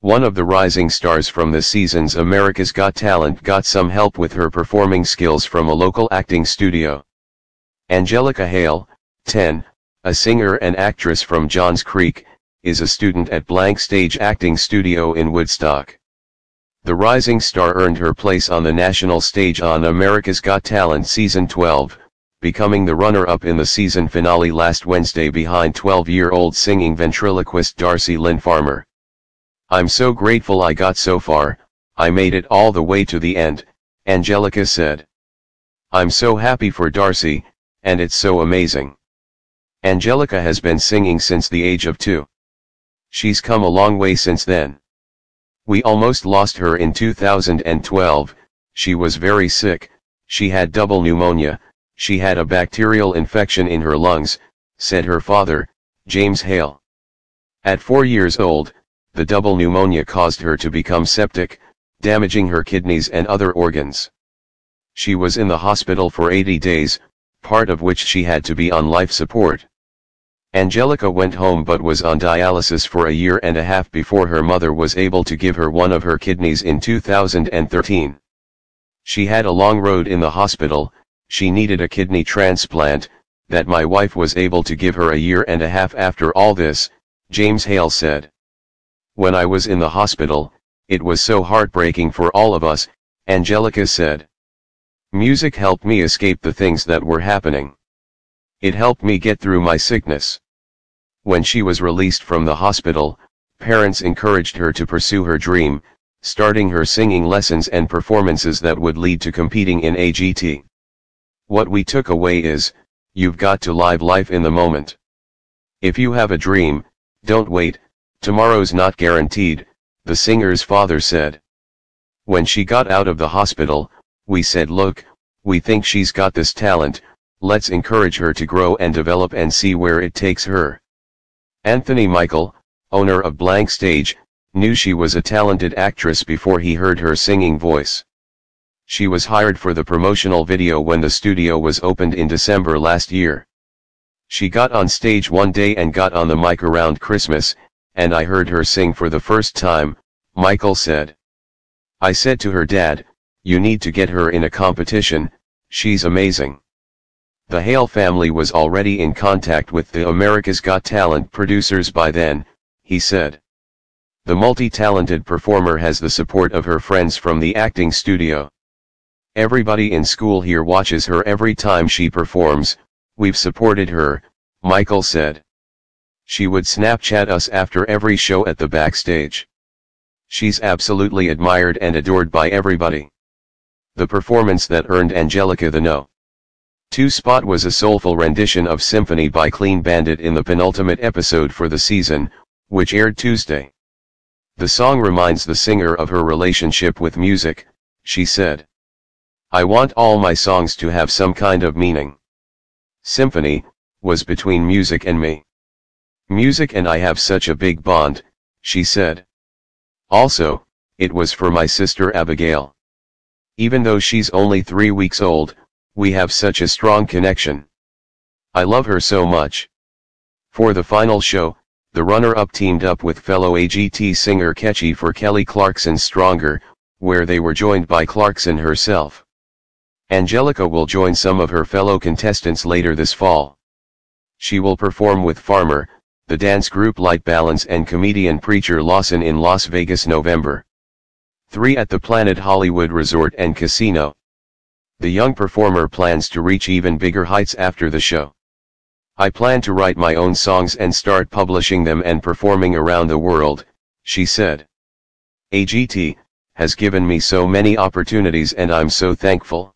One of the rising stars from this season's America's Got Talent got some help with her performing skills from a local acting studio. Angelica Hale, 10, a singer and actress from Johns Creek, is a student at Blank Stage Acting Studio in Woodstock. The rising star earned her place on the national stage on America's Got Talent Season 12, becoming the runner-up in the season finale last Wednesday behind 12-year-old singing ventriloquist Darci Lynne Farmer. I'm so grateful I got so far, I made it all the way to the end, Angelica said. I'm so happy for Darci, and it's so amazing. Angelica has been singing since the age of two. She's come a long way since then. We almost lost her in 2012, she was very sick, she had double pneumonia, she had a bacterial infection in her lungs, said her father, James Hale. At four years old, the double pneumonia caused her to become septic, damaging her kidneys and other organs. She was in the hospital for 80 days, part of which she had to be on life support. Angelica went home but was on dialysis for a year and a half before her mother was able to give her one of her kidneys in 2013. She had a long road in the hospital, she needed a kidney transplant, that my wife was able to give her a year and a half after all this, James Hale said. When I was in the hospital, it was so heartbreaking for all of us, Angelica said. Music helped me escape the things that were happening. It helped me get through my sickness. When she was released from the hospital, parents encouraged her to pursue her dream, starting her singing lessons and performances that would lead to competing in AGT. What we took away is, you've got to live life in the moment. If you have a dream, don't wait, Tomorrow's not guaranteed, the singer's father said. When she got out of the hospital, we said look, we think she's got this talent, let's encourage her to grow and develop and see where it takes her. Anthony Michael, owner of Blank Stage, knew she was a talented actress before he heard her singing voice. She was hired for the promotional video when the studio was opened in December last year. She got on stage one day and got on the mic around Christmas, and I heard her sing for the first time, Michael said. I said to her dad, you need to get her in a competition, she's amazing. The Hale family was already in contact with the America's Got Talent producers by then, he said. The multi-talented performer has the support of her friends from the acting studio. Everybody in school here watches her every time she performs, we've supported her, Michael said. She would Snapchat us after every show at the backstage. She's absolutely admired and adored by everybody. The performance that earned Angelica the No. 2 spot was a soulful rendition of Symphony by Clean Bandit in the penultimate episode for the season, which aired Tuesday. The song reminds the singer of her relationship with music, she said. I want all my songs to have some kind of meaning. Symphony, was between music and me. Music and I have such a big bond, she said. Also, it was for my sister Abigail. Even though she's only three weeks old, we have such a strong connection. I love her so much. For the final show, the runner-up teamed up with fellow AGT singer Kechi for Kelly Clarkson's Stronger, where they were joined by Clarkson herself. Angelica will join some of her fellow contestants later this fall. She will perform with Farmer, the dance group Light Balance and comedian Preacher Lawson in Las Vegas November 3 at the Planet Hollywood Resort and Casino. The young performer plans to reach even bigger heights after the show. I plan to write my own songs and start publishing them and performing around the world, she said. AGT, has given me so many opportunities and I'm so thankful.